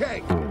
Okay.